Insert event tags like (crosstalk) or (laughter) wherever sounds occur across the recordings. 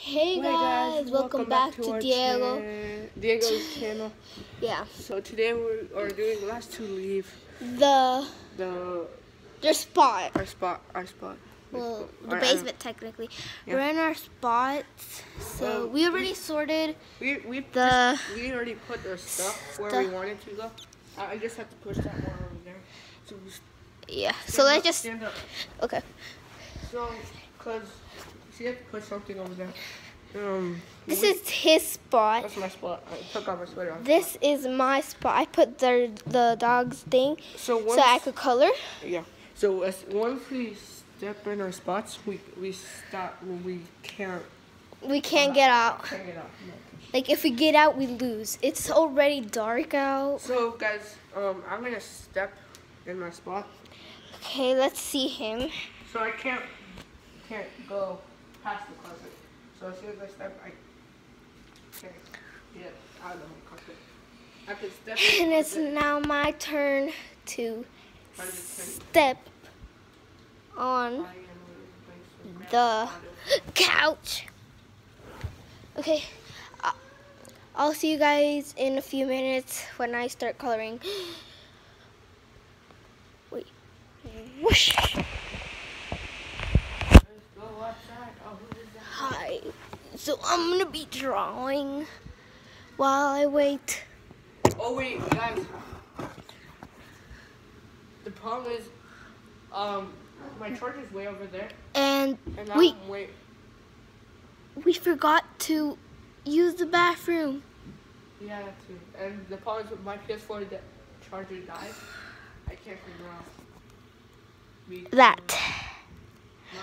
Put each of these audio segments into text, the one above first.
Hey Hey guys, welcome, back, to, our Diego. Diego's channel. (laughs) Yeah, So today we are doing last to leave the the their spot. our spot our spot. Well, the Our- basement technically. Yeah. We're in our spots, so we already sorted We we the. just, we already put our stuff where Stuff. we wanted to go. I, I just have to push that one over there. So we Yeah, so let's just stand up. okay. So cause to put something over there. Um. This we- is his spot. that's my spot. I took off my sweater. on. This is my spot. I put the the dog's thing So once so I could color. Yeah. So as once we step in our spots, we we stop. when We can't. We can't get out. Can't get out. No. Like if we get out, we lose. It's already dark out. So guys, um, I'm gonna step in my spot. Okay, let's see him. So I can't can't go past the carpet. So as soon as I step, I can't get out of the carpet. I can step. And it's now my turn to but I just can't- step on I am really place the couch. Okay, I- I'll see you guys in a few minutes when I start coloring. (gasps) Wait, whoosh. Let's go outside. Oh, who is that? Hi. So I'm gonna be drawing while I wait. Oh wait, guys. The problem is, um, my charger's way over there, And and we we forgot to use the bathroom. Yeah, too. And the problem is with my PS4, the charger died. I can't figure out. That.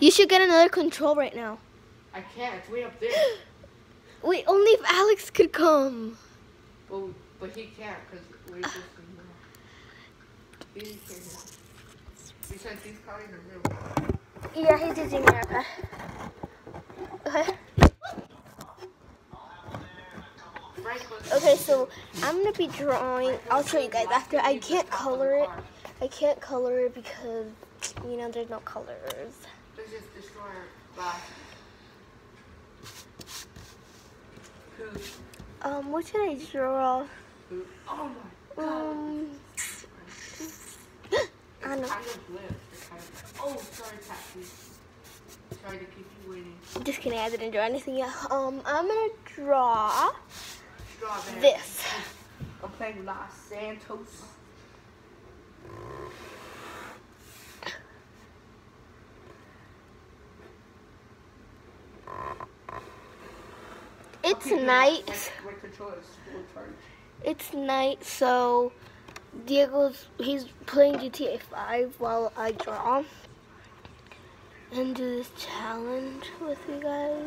You should get another control right now. I can't. It's way up there. (gasps) Wait, only if Alex could come. but but he can't because we're just. You know, he can't. Besides, he's calling the room. Yeah, he's your iPad. Okay. Okay, so I'm gonna be drawing. I'll show you guys after. I can't color it. I can't color it because you know there's no colors. Let's just destroy our glass. Who? Um, what should I draw? Oh my god. Um, (gasps) I know. kind of lit. It's kind of. Oh, sorry, Patsy. Sorry to keep you waiting. Just kidding. I didn't draw anything yet. Um, I'm gonna draw Strawberry. this. I'm playing Los Santos. It's night. My, my controller is full charge. It's night, so Diego's he's playing GTA 5 while I draw and do this challenge with you guys.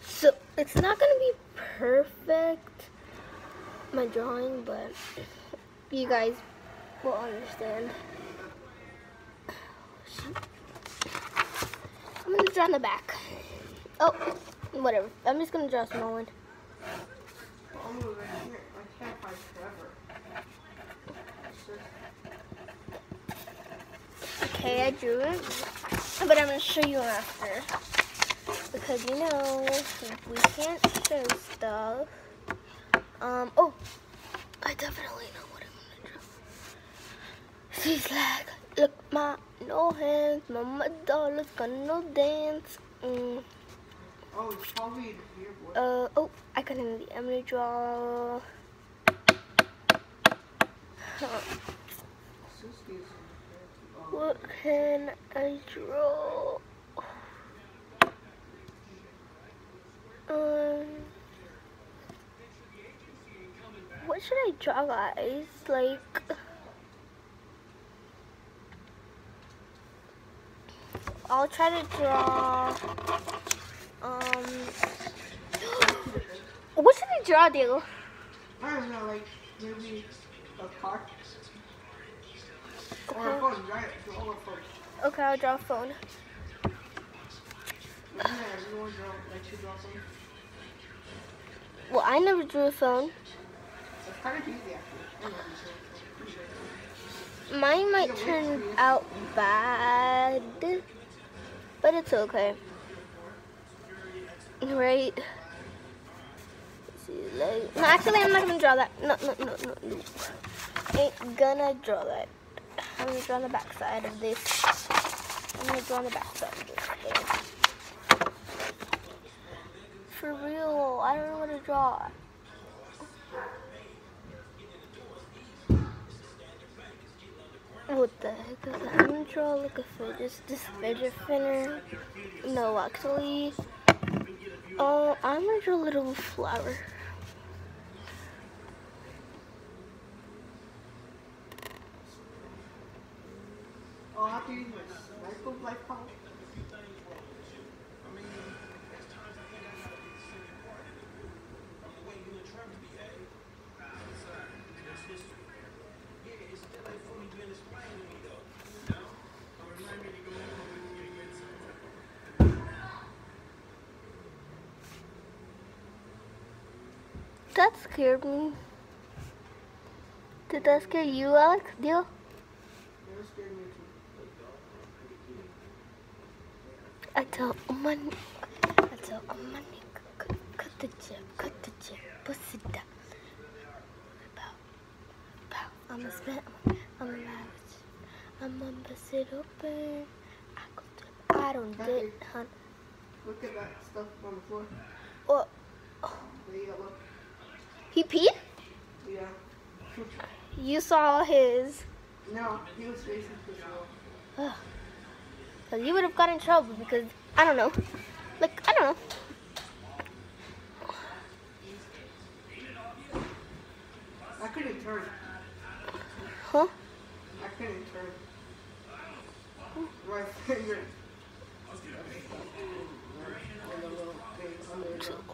So it's not gonna be perfect, my drawing, but you guys will understand. I'm gonna draw in the back. Oh, whatever. I'm just gonna draw a small one. Okay, I drew it, but I'm gonna show you after because you know we can't show stuff. Um. Oh, I definitely know what I'm gonna draw. She's like, look, my no hands, mama dollars gonna dance. Mm, Oh, it's probably in here, boy. uh. Oh, I got an idea. I'm gonna draw. Huh, Suski's in here, too. Oh. what can I draw? Um, what should I draw, guys? Like, I'll try to draw. Um, what should I draw, Diego? I don't know, like maybe a car. Or a phone, right? Draw a phone. Okay, I'll draw a phone. Yeah, you want to draw, like draw? Well, I never drew a phone. It's kind of easy, actually. Mine might turn out bad, but it's okay. Right? No, actually, I'm not gonna draw that. No, no, no, no, no. Ain't gonna draw that. I'm gonna draw the back side of this. I'm gonna draw the back side of this. For real, I don't know what to draw. What the heck is that? I'm gonna draw like a fidget, this fidget spinner. No, actually, oh, I'm gonna a little flower. Oh, I have to use my sniper light power. That scared me. Did that scare you, Alex? Deal? You saw his. No, he was facing this wall. Cause you would have got in trouble because I don't know. Like I don't know. I couldn't turn. Huh? I couldn't turn. Right (laughs) finger. And the little thing under the-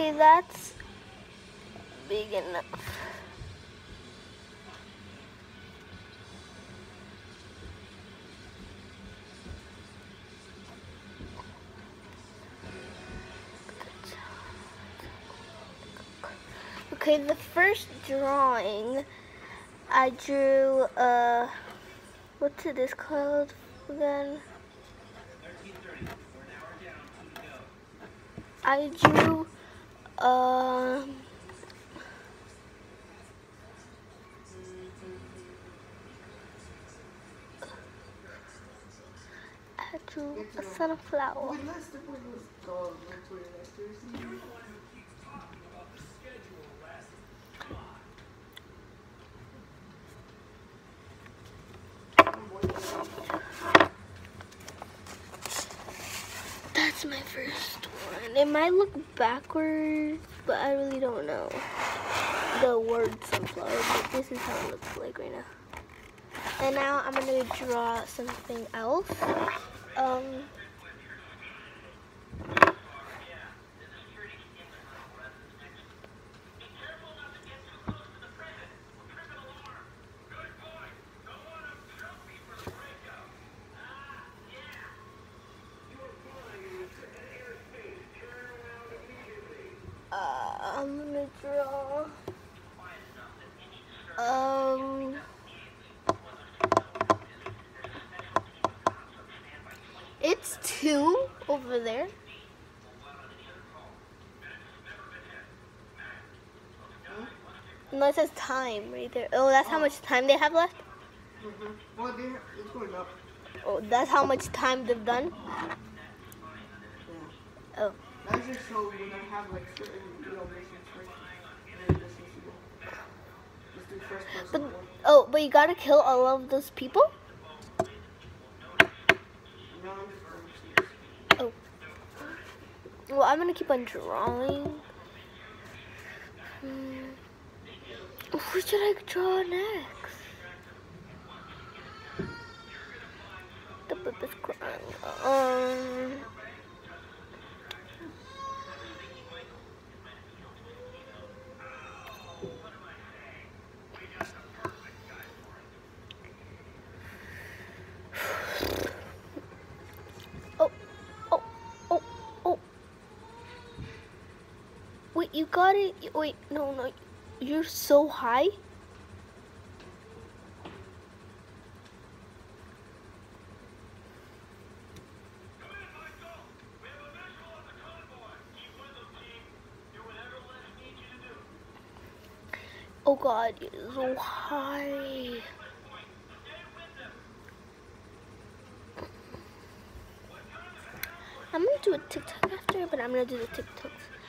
Okay, that's big enough. Okay, the first drawing I drew uh what's it is called again? I drew Um, I drew a sunflower. Wait, let's the point was called on Twitter. That's seriously. That's my first one. It might look backwards, but I really don't know the word sunflower, but this is how it looks like right now. And now I'm gonna draw something else. Um, uh, I'm gonna draw. Um. It's two over there. No, it says time right there. Oh, that's how much time they have left? Mm-hmm. Well, they're, it's going up. Oh, that's how much time they've done? Yeah. Oh. That's just so when I have like certain, you know, missions first. and missions to do. Just do first person. But, one. oh, but you gotta kill all of those people? No, I'm just going to. Well, I'm gonna keep on drawing. Hmm. Who should I draw next? The is crying. Um. (sighs) Oh, oh, oh, oh. Wait, you got it. Wait, no, no. You're so high. Oh god, you're so high. I'm gonna do a TikTok after, but I'm gonna do the TikToks.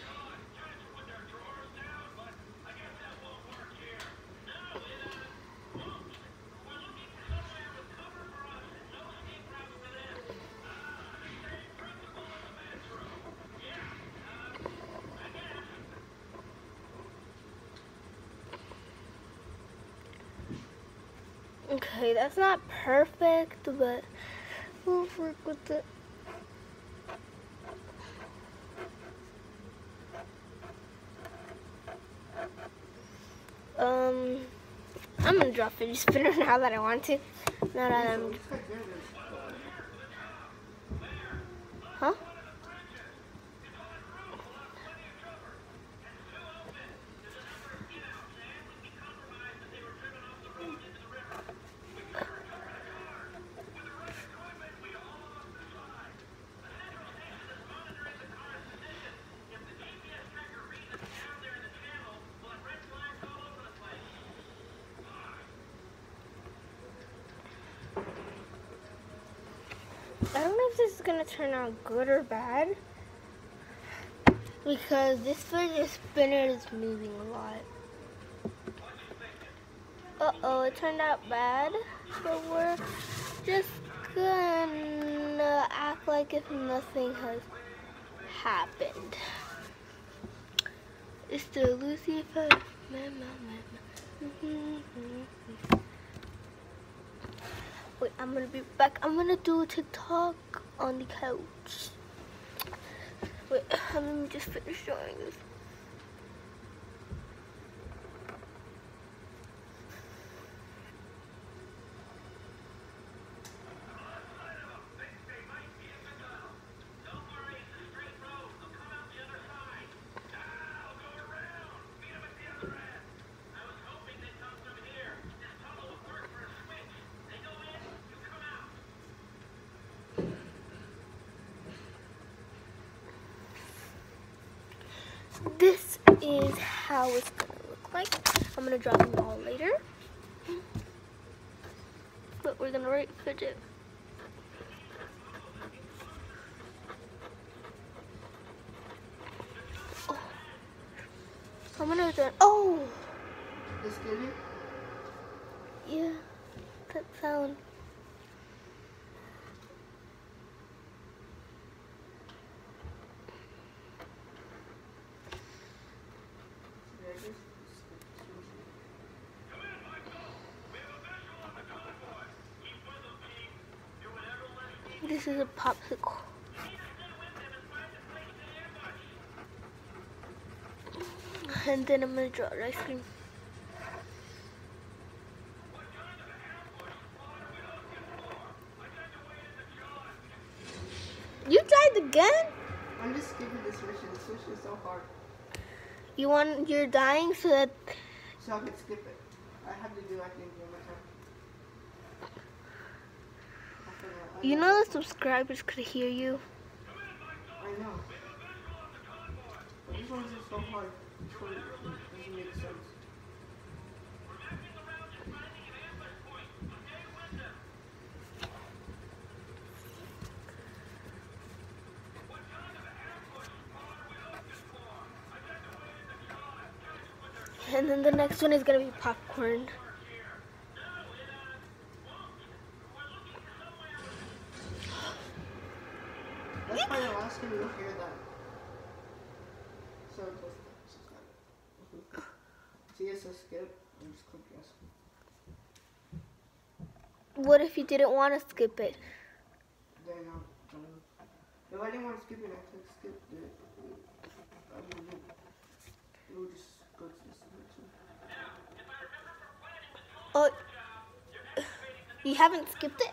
Okay, that's not perfect, but we'll work with it. Um, I'm gonna drop fidget spinner (laughs) now that I want to. Now that I'm, I don't know if this is gonna turn out good or bad because this fidget spinner is moving a lot. Uh oh, it turned out bad, but we're just gonna act like if nothing has happened. It's the Lucifer. I'm gonna be back. I'm gonna do a TikTok on the couch. Wait, (laughs) let me just finish showing this. This is how it's gonna look like. I'm gonna draw them all later. But we're gonna write fidget. Oh. I'm gonna do Oh! This good? Yeah, that sound. Yeah, just- This is a popsicle. And then I'm gonna draw ice cream. You died again? I'm just skipping this mission. This mission is so hard. You want you're dying so that So I can skip it. I have to do I think one more time. I forgot. I you know the subscribers could hear you. I know. One's so hard. Doesn't make sense. And then the next one is gonna be popcorn. That's probably the last time you'll hear that. So just subscribe. See it says skip and just click yes. What if you didn't want to skip it? Then I'll if I didn't want to skip it, I click skip it. It would just go to this section. Oh, you haven't skipped it?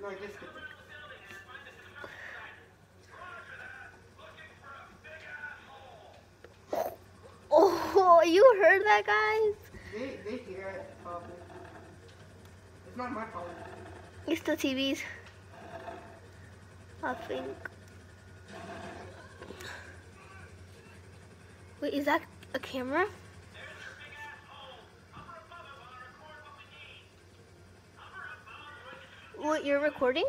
No, I just skipped it. Oh, (laughs) you heard that, guys? They, they hear it, probably. It's not my fault. It's the TVs. I think. Wait, is that a camera? What, you're recording?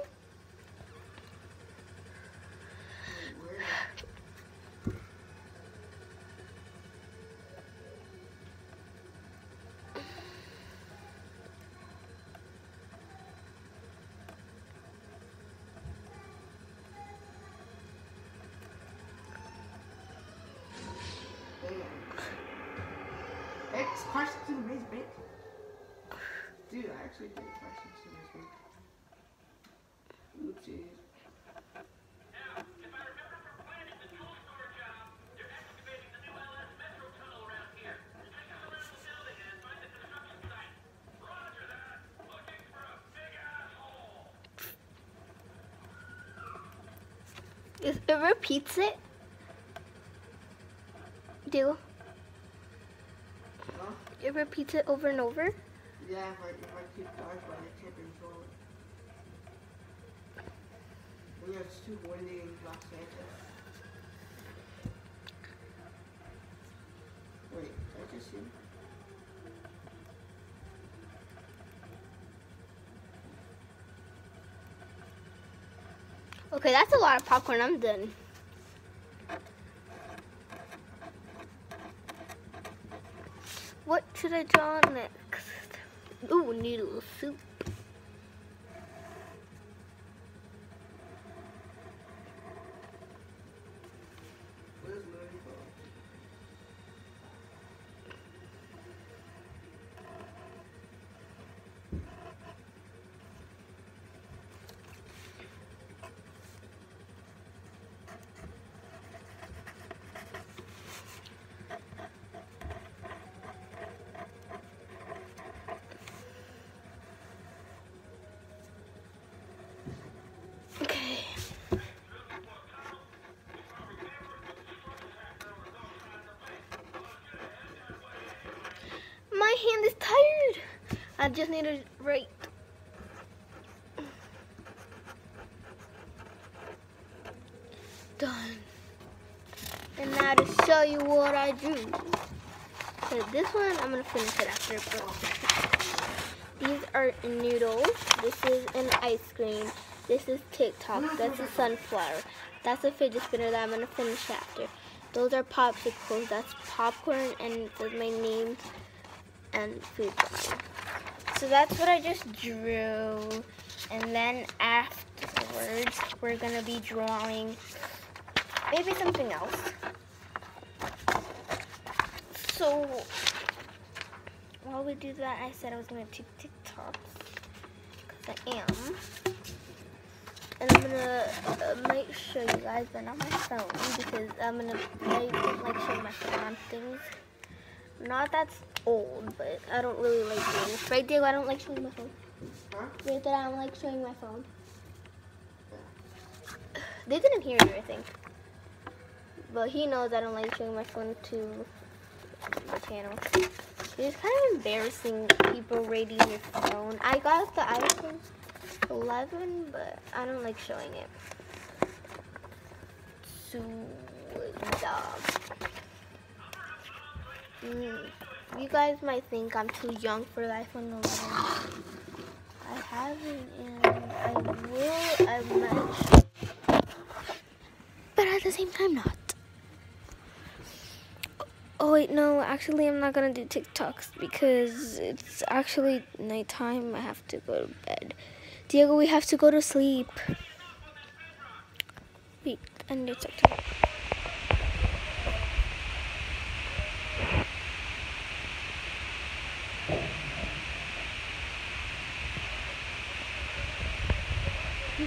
Questions to the maze bank. Dude, I actually did questions to the maze bank. Oopsies. Is, it repeats it? Do Huh? It repeats it over and over? Yeah, I, if I keep dodge by I can't control it. Maybe it's too windy in Los Angeles. Wait, I just see. Okay, that's a lot of popcorn. I'm done. What should I draw next? Ooh, noodle I just need to write. Done. And now to show you what I drew. So this one, I'm gonna finish it after. These are noodles. This is an ice cream. This is TikTok. That's a sunflower. That's a fidget spinner that I'm gonna finish after. Those are popsicles. That's popcorn and my name and food. So that's what I just drew. And then afterwards, we're gonna be drawing maybe something else. So while we do that, I said I was gonna take TikToks because I am. And I'm gonna uh, might show you guys, but not my phone because I'm gonna I don't like showing my phone on things. Not that's old, but I don't really like doing this. Right, Diego? I don't like showing my phone. Huh? Right there, I don't like showing my phone. (sighs) They didn't hear you, I think. But he knows I don't like showing my phone to the channel. It's kind of embarrassing people rating your phone. I got the iPhone 11, but I don't like showing it. So, dog. Mm, you guys might think I'm too young for life on the 11. I haven't, and I will. I might. But at the same time, not. Oh wait, no. Actually, I'm not gonna do TikToks because it's actually nighttime. I have to go to bed. Diego, we have to go to sleep. Wait, I need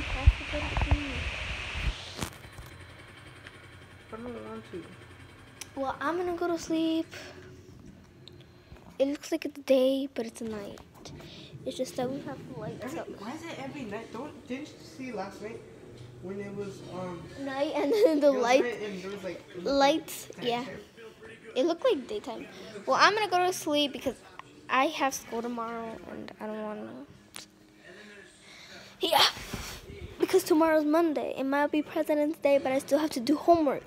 have to go to sleep. What am I on to? Well, I'm gonna go to sleep. It looks like it's day, but it's a night. It's just that we have lights Every, up. why is it every night? Don't didn't you see last night when it was um Night and then the light night and there was like lights, yeah. It looked like daytime. Well, I'm gonna go to sleep because I have school tomorrow and I don't wanna. Yeah. Because tomorrow's Monday. It might be President's Day, but I still have to do homework.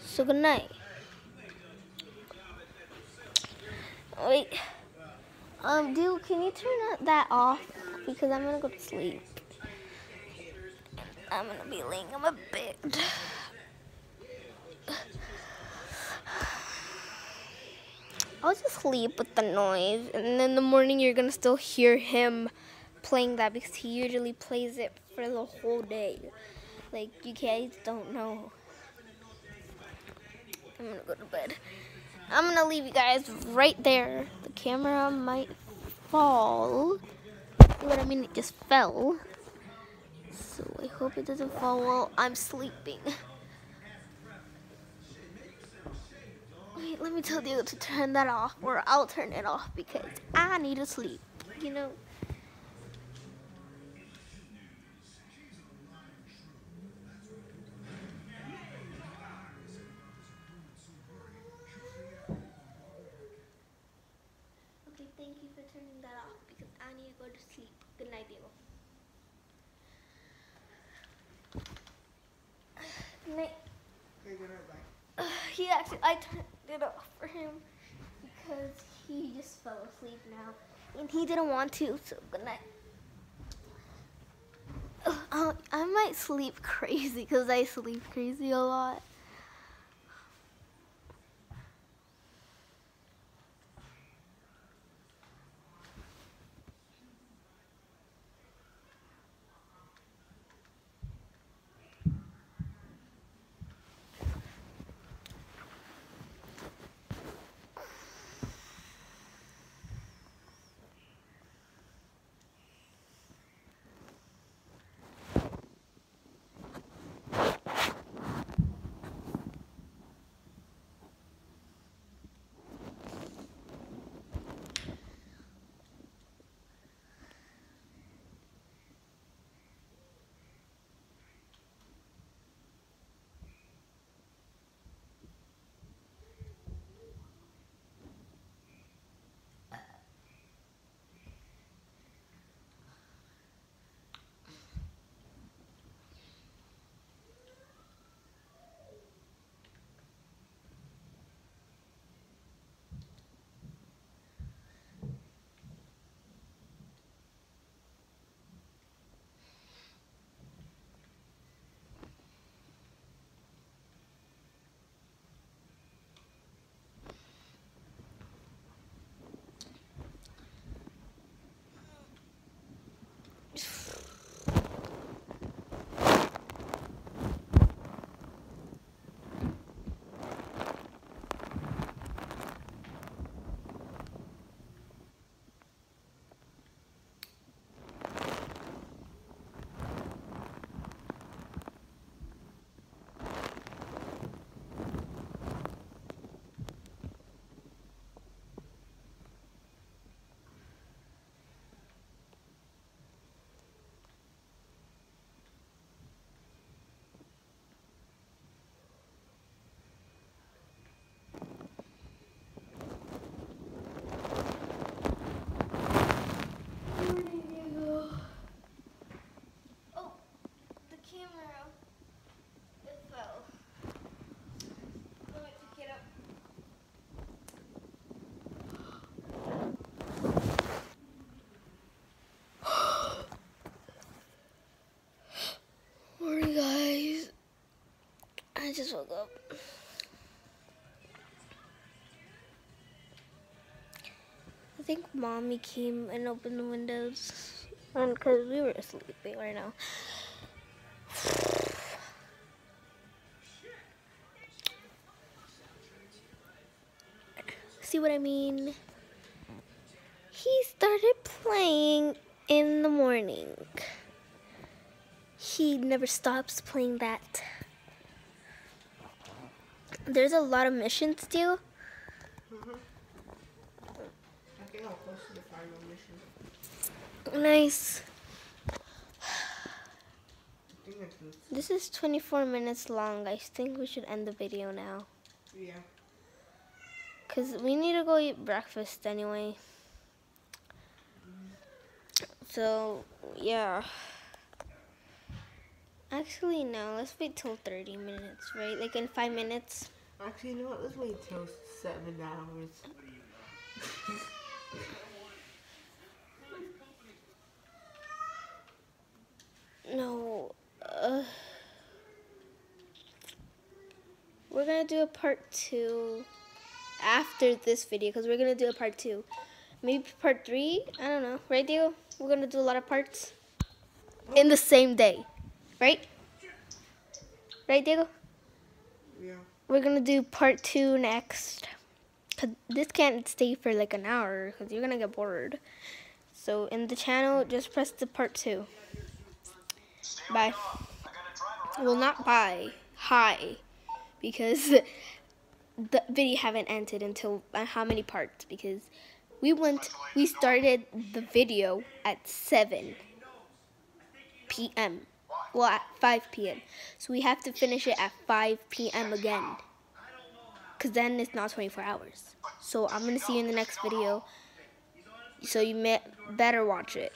So good night. Wait. Um, dude, can you turn that off? Because I'm gonna go to sleep. I'm gonna be laying in my bed. I'll just sleep with the noise, and then in the morning you're gonna still hear him playing that because he usually plays it for the whole day. Like you guys don't know. I'm gonna go to bed. I'm gonna leave you guys right there. The camera might fall. What I mean, it just fell. So I hope it doesn't fall while I'm sleeping. Wait, let me tell you to turn that off, or I'll turn it off because I need to sleep. You know. Good night. Okay, good night, bye. he actually, I turned it off for him because he just fell asleep now, and he didn't want to. So good night. I might sleep (laughs) crazy because I sleep crazy a lot. I just woke up. I think mommy came and opened the windows. Because we were sleeping right now. See what I mean? He started playing in the morning. He never stops playing that. There's a lot of missions still. I think I'm close to the final mission. Nice. I think it's this. This is 24 minutes long. I think we should end the video now. Yeah. Because we need to go eat breakfast anyway. So, yeah. Actually, no. Let's wait till 30 minutes, right? Like in five minutes. Actually, you know what? Let's wait till seven hours. No. Uh, we're gonna do a part two after this video because we're gonna do a part two. Maybe part three? I don't know. Right, Diego? We're gonna do a lot of parts in the same day. Right? Right, Diego? Yeah. We're gonna do part two next. Cause this can't stay for like an hour because you're gonna get bored. So in the channel, just press the part two. Bye. Well, not bye. Hi, because (laughs) the video haven't ended until uh, how many parts? Because we went, we started the video at seven p.m. Well, at 5 p.m. So we have to finish it at 5 p.m. again. Because then it's not 24 hours. So I'm going to see you in the next video. So you better watch it.